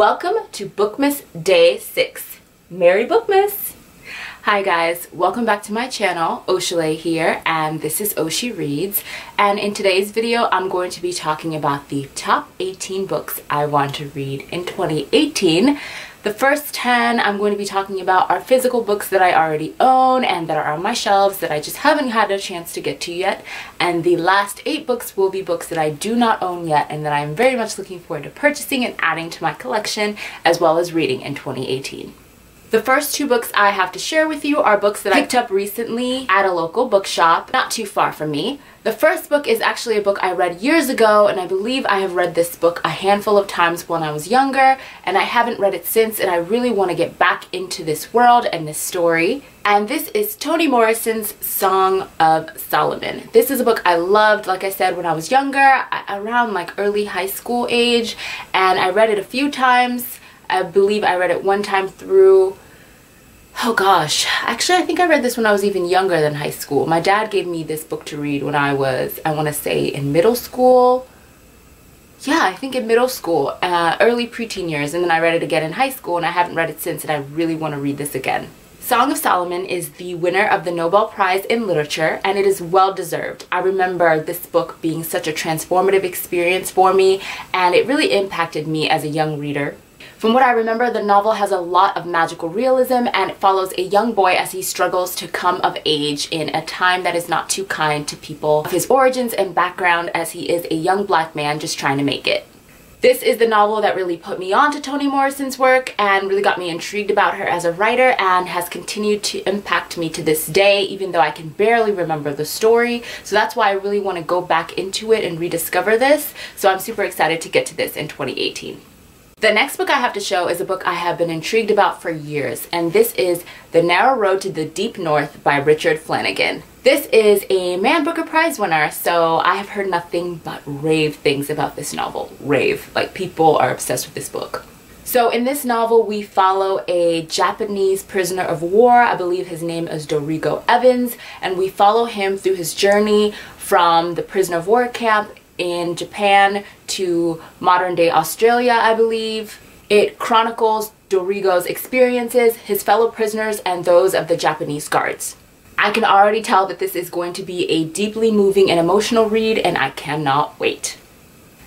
Welcome to Bookmas Day 6. Merry Bookmas! Hi guys, welcome back to my channel. Oshale here and this is OhSheReads and in today's video I'm going to be talking about the top 18 books I want to read in 2018. The first 10 I'm going to be talking about are physical books that I already own and that are on my shelves that I just haven't had a chance to get to yet. And the last 8 books will be books that I do not own yet and that I'm very much looking forward to purchasing and adding to my collection as well as reading in 2018. The first two books I have to share with you are books that I picked up recently at a local bookshop not too far from me. The first book is actually a book I read years ago and I believe I have read this book a handful of times when I was younger and I haven't read it since and I really want to get back into this world and this story. And this is Toni Morrison's Song of Solomon. This is a book I loved, like I said, when I was younger, around like early high school age and I read it a few times I believe I read it one time through oh gosh actually I think I read this when I was even younger than high school my dad gave me this book to read when I was I want to say in middle school yeah I think in middle school uh, early preteen years and then I read it again in high school and I haven't read it since and I really want to read this again Song of Solomon is the winner of the Nobel Prize in Literature and it is well deserved. I remember this book being such a transformative experience for me and it really impacted me as a young reader. From what I remember, the novel has a lot of magical realism and it follows a young boy as he struggles to come of age in a time that is not too kind to people of his origins and background as he is a young black man just trying to make it. This is the novel that really put me on to Toni Morrison's work and really got me intrigued about her as a writer and has continued to impact me to this day even though I can barely remember the story. So that's why I really want to go back into it and rediscover this. So I'm super excited to get to this in 2018. The next book I have to show is a book I have been intrigued about for years, and this is The Narrow Road to the Deep North by Richard Flanagan. This is a Man Booker Prize winner, so I have heard nothing but rave things about this novel. Rave. Like, people are obsessed with this book. So in this novel, we follow a Japanese prisoner of war. I believe his name is Dorigo Evans, and we follow him through his journey from the prisoner of war camp in Japan to modern day Australia, I believe. It chronicles Dorigo's experiences, his fellow prisoners, and those of the Japanese guards. I can already tell that this is going to be a deeply moving and emotional read, and I cannot wait.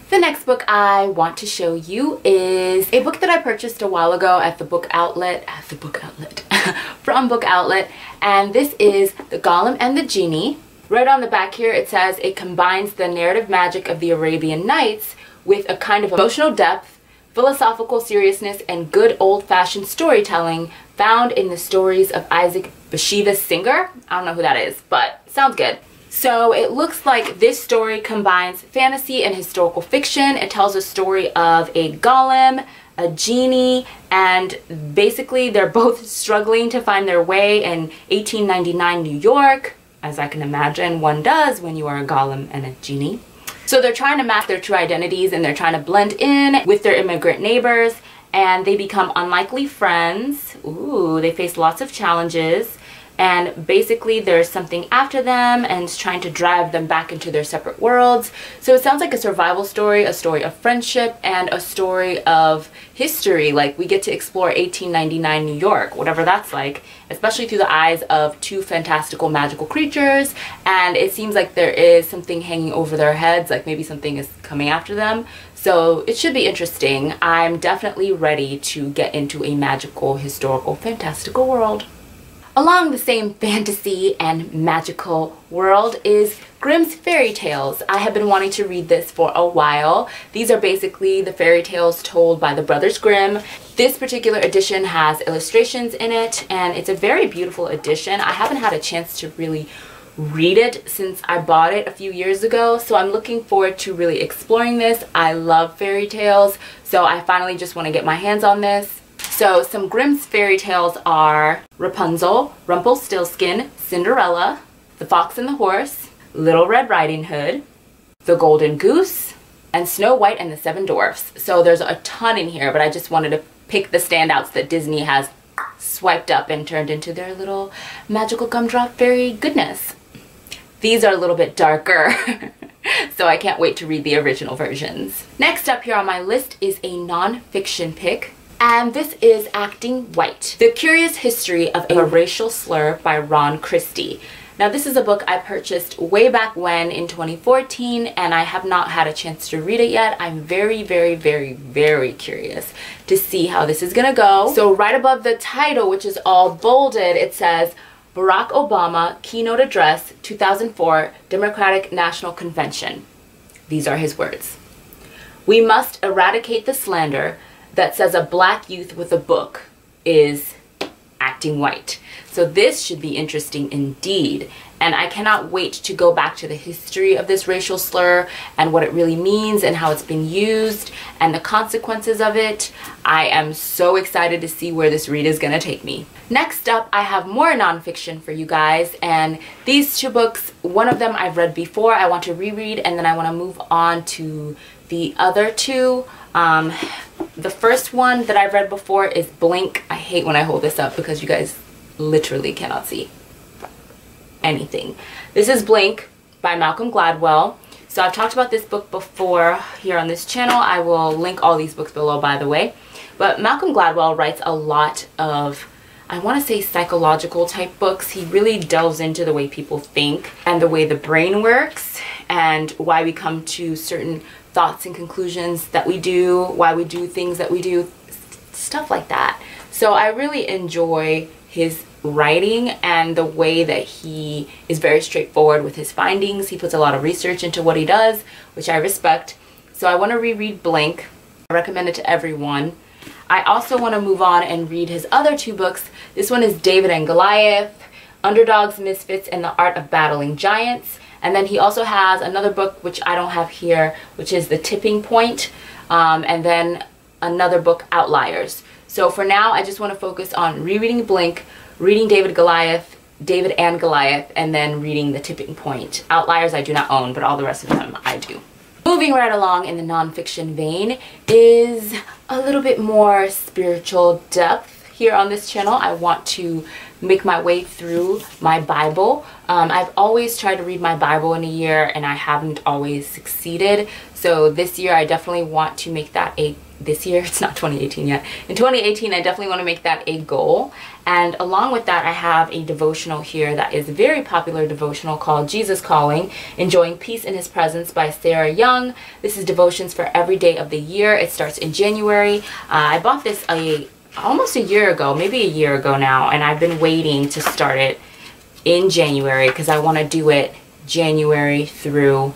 The next book I want to show you is a book that I purchased a while ago at the book outlet, at the book outlet, from book outlet, and this is The Golem and the Genie Right on the back here it says it combines the narrative magic of the Arabian Nights with a kind of emotional depth, philosophical seriousness, and good old-fashioned storytelling found in the stories of Isaac Bashevis Singer. I don't know who that is, but sounds good. So it looks like this story combines fantasy and historical fiction. It tells a story of a golem, a genie, and basically they're both struggling to find their way in 1899 New York as I can imagine one does when you are a golem and a genie. So they're trying to mask their true identities and they're trying to blend in with their immigrant neighbors and they become unlikely friends. Ooh, they face lots of challenges and basically there's something after them and trying to drive them back into their separate worlds. So it sounds like a survival story, a story of friendship, and a story of history. Like we get to explore 1899 New York, whatever that's like, especially through the eyes of two fantastical magical creatures. And it seems like there is something hanging over their heads, like maybe something is coming after them. So it should be interesting. I'm definitely ready to get into a magical, historical, fantastical world. Along the same fantasy and magical world is Grimm's Fairy Tales. I have been wanting to read this for a while. These are basically the fairy tales told by the Brothers Grimm. This particular edition has illustrations in it and it's a very beautiful edition. I haven't had a chance to really read it since I bought it a few years ago so I'm looking forward to really exploring this. I love fairy tales so I finally just want to get my hands on this so some Grimm's fairy tales are Rapunzel, Rumpelstiltskin, Cinderella, The Fox and the Horse, Little Red Riding Hood, The Golden Goose, and Snow White and the Seven Dwarfs. So there's a ton in here, but I just wanted to pick the standouts that Disney has swiped up and turned into their little magical gumdrop fairy goodness. These are a little bit darker. so I can't wait to read the original versions. Next up here on my list is a non-fiction pick and this is Acting White, The Curious History of a Racial Slur by Ron Christie. Now this is a book I purchased way back when in 2014 and I have not had a chance to read it yet. I'm very, very, very, very curious to see how this is gonna go. So right above the title, which is all bolded, it says, Barack Obama Keynote Address 2004 Democratic National Convention. These are his words. We must eradicate the slander that says a black youth with a book is acting white. So this should be interesting indeed. And I cannot wait to go back to the history of this racial slur and what it really means and how it's been used and the consequences of it. I am so excited to see where this read is going to take me. Next up, I have more nonfiction for you guys. And these two books, one of them I've read before, I want to reread, and then I want to move on to the other two. Um, the first one that I've read before is Blink. I hate when I hold this up because you guys literally cannot see anything. This is Blink by Malcolm Gladwell. So I've talked about this book before here on this channel. I will link all these books below by the way. But Malcolm Gladwell writes a lot of I want to say psychological type books. He really delves into the way people think and the way the brain works and why we come to certain thoughts and conclusions that we do, why we do things that we do, stuff like that. So I really enjoy his writing and the way that he is very straightforward with his findings. He puts a lot of research into what he does, which I respect. So I want to reread Blink. I recommend it to everyone. I also want to move on and read his other two books. This one is David and Goliath, Underdogs, Misfits, and the Art of Battling Giants. And then he also has another book, which I don't have here, which is The Tipping Point. Um, and then another book, Outliers. So for now, I just want to focus on rereading Blink, reading David Goliath, David and Goliath, and then reading The Tipping Point. Outliers I do not own, but all the rest of them I do. Moving right along in the nonfiction vein is a little bit more spiritual depth here on this channel. I want to make my way through my Bible. Um, I've always tried to read my Bible in a year and I haven't always succeeded. So this year I definitely want to make that a this year it's not 2018 yet. In 2018 I definitely want to make that a goal. And along with that I have a devotional here that is a very popular devotional called Jesus Calling Enjoying Peace in His Presence by Sarah Young. This is devotions for every day of the year. It starts in January. Uh, I bought this a almost a year ago maybe a year ago now and I've been waiting to start it in January because I want to do it January through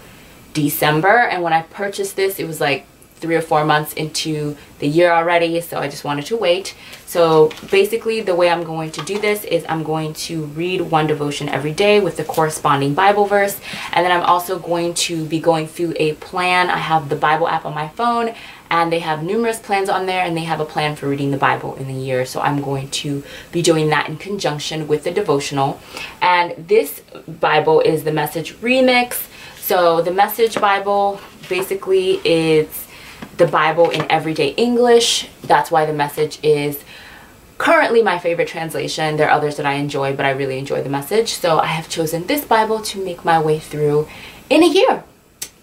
December. And when I purchased this it was like three or four months into the year already so I just wanted to wait. So basically the way I'm going to do this is I'm going to read one devotion every day with the corresponding Bible verse. And then I'm also going to be going through a plan. I have the Bible app on my phone and they have numerous plans on there and they have a plan for reading the Bible in the year so I'm going to be doing that in conjunction with the devotional and this Bible is the message remix so the message Bible basically is the Bible in everyday English. That's why the message is currently my favorite translation. There are others that I enjoy, but I really enjoy the message. So I have chosen this Bible to make my way through in a year.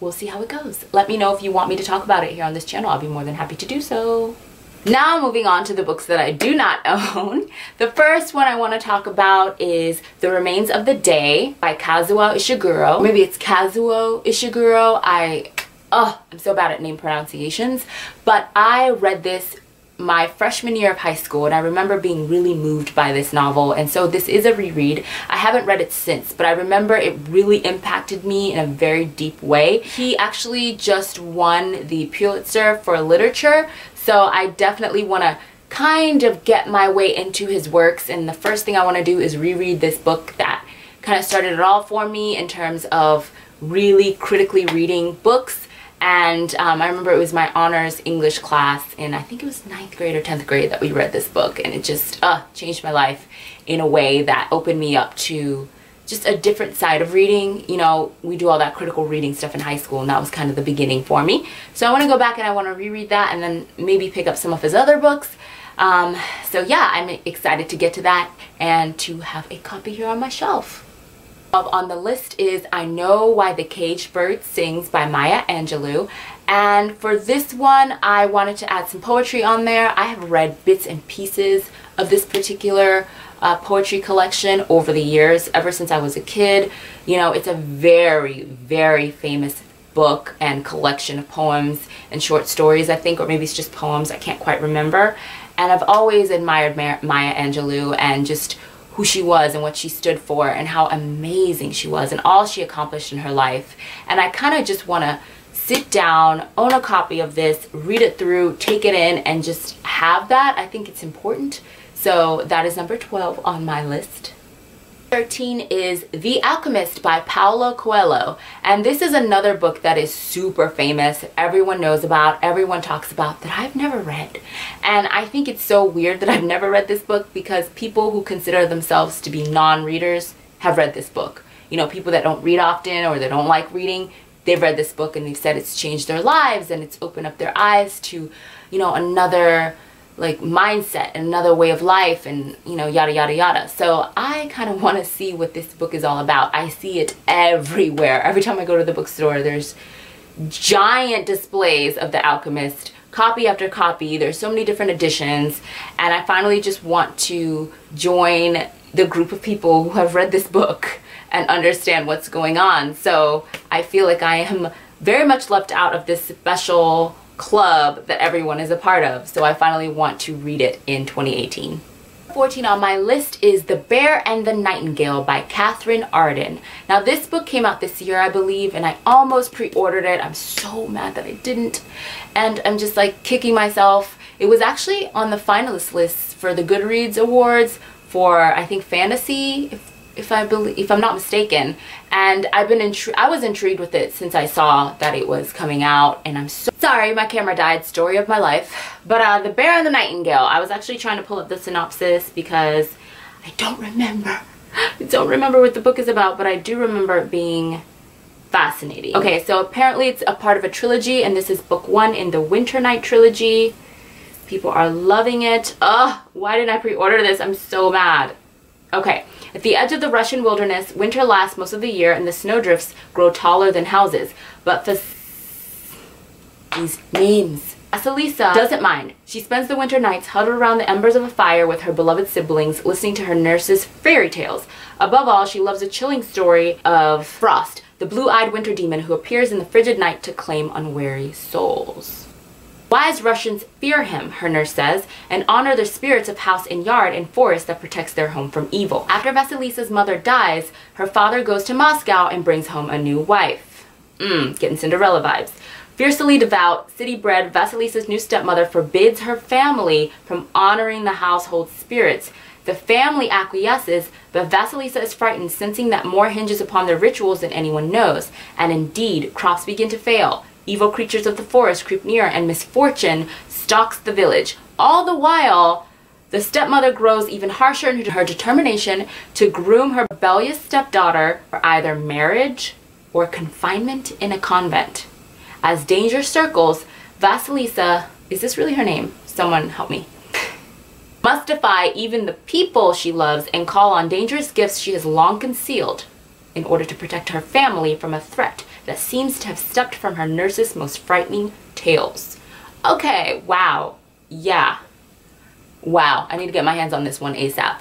We'll see how it goes. Let me know if you want me to talk about it here on this channel. I'll be more than happy to do so. Now moving on to the books that I do not own. The first one I want to talk about is The Remains of the Day by Kazuo Ishiguro. Maybe it's Kazuo Ishiguro. I oh, I'm so bad at name pronunciations, but I read this my freshman year of high school and I remember being really moved by this novel and so this is a reread. I haven't read it since but I remember it really impacted me in a very deep way. He actually just won the Pulitzer for literature so I definitely want to kind of get my way into his works and the first thing I want to do is reread this book that kind of started it all for me in terms of really critically reading books and um, I remember it was my honors English class in I think it was ninth grade or 10th grade that we read this book and it just uh, changed my life in a way that opened me up to just a different side of reading. You know, we do all that critical reading stuff in high school and that was kind of the beginning for me. So I want to go back and I want to reread that and then maybe pick up some of his other books. Um, so yeah, I'm excited to get to that and to have a copy here on my shelf. On the list is I Know Why the Caged Bird Sings by Maya Angelou. And for this one, I wanted to add some poetry on there. I have read bits and pieces of this particular uh, poetry collection over the years, ever since I was a kid. You know, it's a very, very famous book and collection of poems and short stories, I think, or maybe it's just poems, I can't quite remember. And I've always admired Maya Angelou and just who she was and what she stood for and how amazing she was and all she accomplished in her life. And I kind of just want to sit down, own a copy of this, read it through, take it in, and just have that. I think it's important. So that is number 12 on my list. 13 is The Alchemist by Paulo Coelho. And this is another book that is super famous. Everyone knows about, everyone talks about that I've never read. And I think it's so weird that I've never read this book because people who consider themselves to be non-readers have read this book. You know, people that don't read often or they don't like reading, they've read this book and they've said it's changed their lives and it's opened up their eyes to, you know, another like mindset and another way of life and you know yada yada yada. So i kind of want to see what this book is all about. I see it everywhere. Every time i go to the bookstore there's giant displays of the alchemist copy after copy. There's so many different editions. And i finally just want to join the group of people who have read this book and understand what's going on. So i feel like i am very much left out of this special club that everyone is a part of. So I finally want to read it in 2018. 14 on my list is The Bear and the Nightingale by Katherine Arden. Now this book came out this year I believe and I almost pre-ordered it. I'm so mad that I didn't and I'm just like kicking myself. It was actually on the finalist list for the Goodreads Awards for I think fantasy if if I believe, if I'm not mistaken. And I've been I was intrigued with it since I saw that it was coming out. And I'm so sorry my camera died, story of my life. But uh, The Bear and the Nightingale, I was actually trying to pull up the synopsis because I don't remember. I don't remember what the book is about, but I do remember it being fascinating. Okay, so apparently it's a part of a trilogy and this is book one in the Winter Night trilogy. People are loving it. Ugh, why didn't I pre-order this? I'm so mad. Okay, at the edge of the Russian wilderness, winter lasts most of the year and the snowdrifts grow taller than houses. But the these names. Vasilisa doesn't mind. She spends the winter nights huddled around the embers of a fire with her beloved siblings, listening to her nurse's fairy tales. Above all, she loves a chilling story of Frost, the blue-eyed winter demon who appears in the frigid night to claim unwary souls. Wise Russians fear him, her nurse says, and honor the spirits of house and yard and forest that protects their home from evil. After Vasilisa's mother dies, her father goes to Moscow and brings home a new wife. Mmm, getting Cinderella vibes. Fiercely devout, city-bred, Vasilisa's new stepmother forbids her family from honoring the household spirits. The family acquiesces, but Vasilisa is frightened, sensing that more hinges upon their rituals than anyone knows. And indeed, crops begin to fail. Evil creatures of the forest creep near and misfortune stalks the village. All the while, the stepmother grows even harsher in her determination to groom her rebellious stepdaughter for either marriage or confinement in a convent. As danger circles, Vasilisa, is this really her name? Someone help me. Must defy even the people she loves and call on dangerous gifts she has long concealed in order to protect her family from a threat that seems to have stepped from her nurse's most frightening tales. Okay, wow. Yeah. Wow, I need to get my hands on this one ASAP.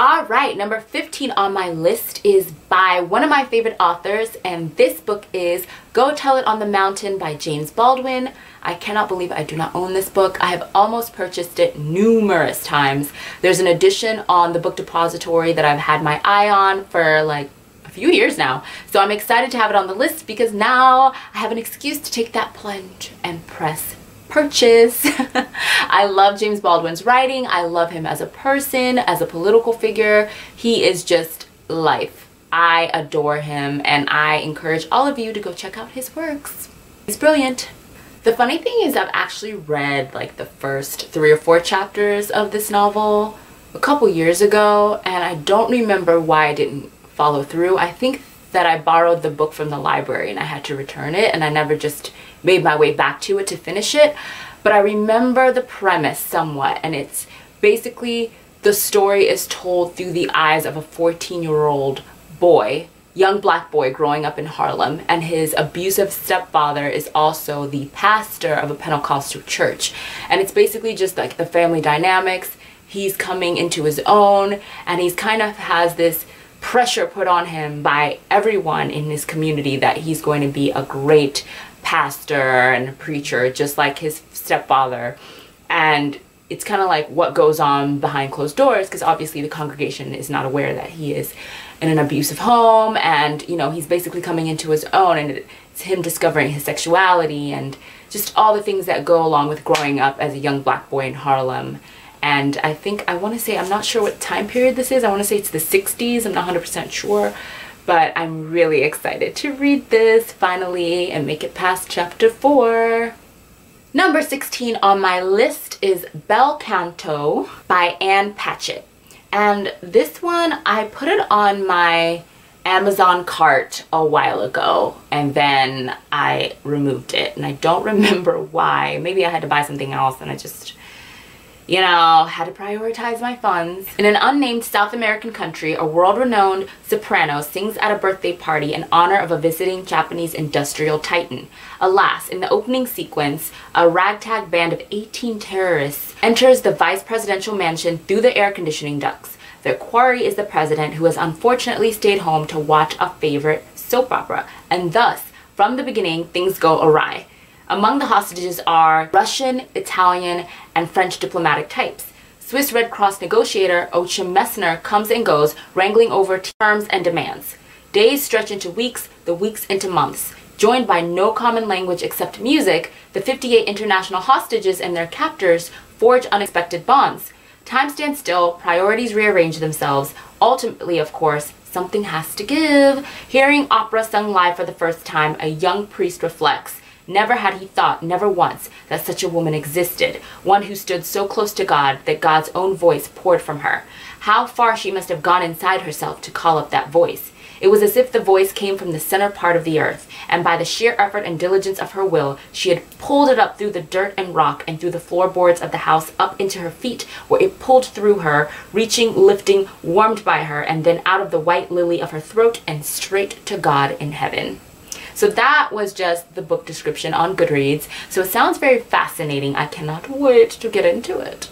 All right, number 15 on my list is by one of my favorite authors, and this book is Go Tell It on the Mountain by James Baldwin. I cannot believe I do not own this book. I have almost purchased it numerous times. There's an edition on the book depository that I've had my eye on for like a few years now. So I'm excited to have it on the list because now I have an excuse to take that plunge and press purchase. I love James Baldwin's writing. I love him as a person, as a political figure. He is just life. I adore him and I encourage all of you to go check out his works. He's brilliant. The funny thing is I've actually read like the first three or four chapters of this novel a couple years ago and I don't remember why I didn't follow through. I think that I borrowed the book from the library and I had to return it and I never just made my way back to it to finish it. But I remember the premise somewhat and it's basically the story is told through the eyes of a 14 year old boy young black boy growing up in Harlem, and his abusive stepfather is also the pastor of a Pentecostal church. And it's basically just like the family dynamics. He's coming into his own, and he's kind of has this pressure put on him by everyone in his community that he's going to be a great pastor and preacher, just like his stepfather. And it's kind of like what goes on behind closed doors because obviously the congregation is not aware that he is in an abusive home and you know he's basically coming into his own and it's him discovering his sexuality and just all the things that go along with growing up as a young black boy in Harlem and I think I want to say I'm not sure what time period this is I want to say it's the 60s I'm not 100% sure but I'm really excited to read this finally and make it past chapter 4 Number 16 on my list is Bel Canto by Ann Patchett. And this one, I put it on my Amazon cart a while ago and then I removed it and I don't remember why. Maybe I had to buy something else and I just you know, had to prioritize my funds. In an unnamed South American country, a world-renowned soprano sings at a birthday party in honor of a visiting Japanese industrial titan. Alas, in the opening sequence, a ragtag band of 18 terrorists enters the vice presidential mansion through the air conditioning ducts. Their quarry is the president who has unfortunately stayed home to watch a favorite soap opera, and thus, from the beginning, things go awry. Among the hostages are Russian, Italian, and French diplomatic types. Swiss Red Cross negotiator Joachim Messner comes and goes, wrangling over terms and demands. Days stretch into weeks, the weeks into months. Joined by no common language except music, the 58 international hostages and their captors forge unexpected bonds. Time stands still, priorities rearrange themselves. Ultimately, of course, something has to give. Hearing opera sung live for the first time, a young priest reflects. Never had he thought, never once, that such a woman existed, one who stood so close to God that God's own voice poured from her. How far she must have gone inside herself to call up that voice. It was as if the voice came from the center part of the earth, and by the sheer effort and diligence of her will, she had pulled it up through the dirt and rock and through the floorboards of the house up into her feet, where it pulled through her, reaching, lifting, warmed by her, and then out of the white lily of her throat and straight to God in heaven. So that was just the book description on Goodreads. So it sounds very fascinating. I cannot wait to get into it.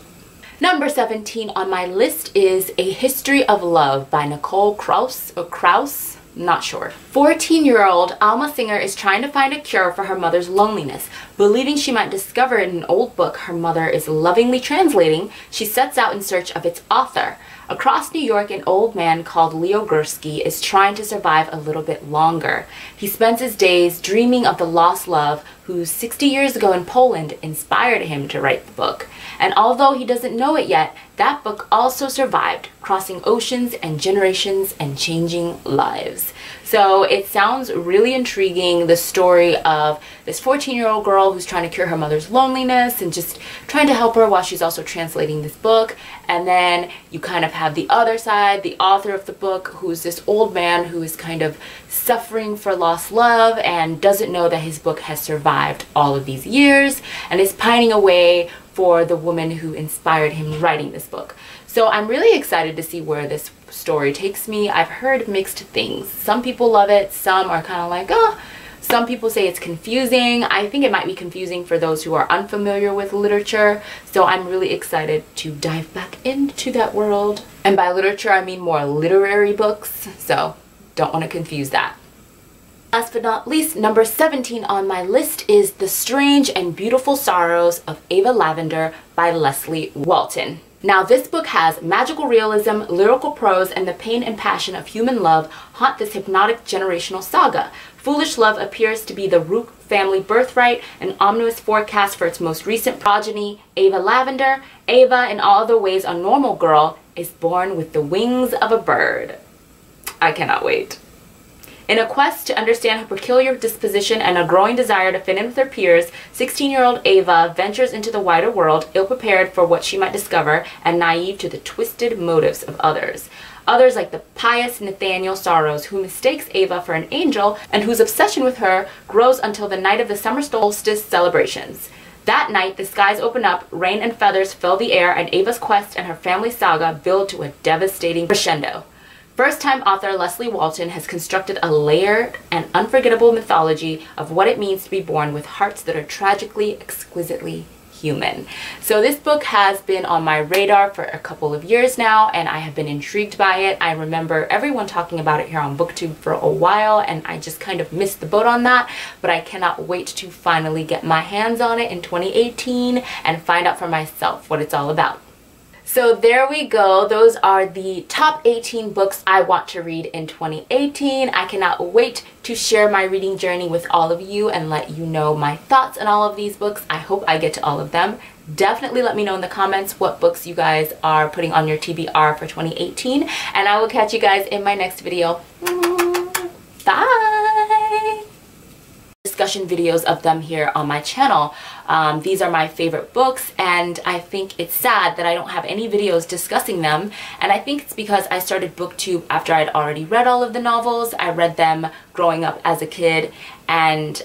Number 17 on my list is A History of Love by Nicole Krauss or Krauss not sure. 14-year-old Alma Singer is trying to find a cure for her mother's loneliness. Believing she might discover in an old book her mother is lovingly translating, she sets out in search of its author. Across New York, an old man called Leo Gursky is trying to survive a little bit longer. He spends his days dreaming of the lost love who 60 years ago in Poland inspired him to write the book. And although he doesn't know it yet, that book also survived, crossing oceans and generations and changing lives. So it sounds really intriguing, the story of this 14-year-old girl who's trying to cure her mother's loneliness and just trying to help her while she's also translating this book. And then you kind of have the other side, the author of the book, who's this old man who is kind of suffering for lost love and doesn't know that his book has survived all of these years and is pining away for the woman who inspired him writing this book. So I'm really excited to see where this story takes me. I've heard mixed things. Some people love it, some are kind of like, oh, some people say it's confusing. I think it might be confusing for those who are unfamiliar with literature. So I'm really excited to dive back into that world. And by literature, I mean more literary books. So don't want to confuse that. Last but not least, number 17 on my list is The Strange and Beautiful Sorrows of Ava Lavender by Leslye Walton. Now this book has magical realism, lyrical prose, and the pain and passion of human love haunt this hypnotic generational saga. Foolish love appears to be the Rook family birthright, an ominous forecast for its most recent progeny, Ava Lavender. Ava, in all other ways a normal girl, is born with the wings of a bird. I cannot wait. In a quest to understand her peculiar disposition and a growing desire to fit in with her peers, 16-year-old Ava ventures into the wider world, ill-prepared for what she might discover and naive to the twisted motives of others. Others like the pious Nathaniel Sorrows, who mistakes Ava for an angel and whose obsession with her grows until the night of the summer solstice celebrations. That night, the skies open up, rain and feathers fill the air, and Ava's quest and her family saga build to a devastating crescendo. First-time author Leslye Walton has constructed a layered and unforgettable mythology of what it means to be born with hearts that are tragically, exquisitely human. So this book has been on my radar for a couple of years now and I have been intrigued by it. I remember everyone talking about it here on booktube for a while and I just kind of missed the boat on that but I cannot wait to finally get my hands on it in 2018 and find out for myself what it's all about. So there we go. Those are the top 18 books I want to read in 2018. I cannot wait to share my reading journey with all of you and let you know my thoughts on all of these books. I hope I get to all of them. Definitely let me know in the comments what books you guys are putting on your TBR for 2018 and I will catch you guys in my next video. Bye! Discussion videos of them here on my channel. Um, these are my favorite books and I think it's sad that I don't have any videos discussing them and I think it's because I started booktube after I'd already read all of the novels. I read them growing up as a kid and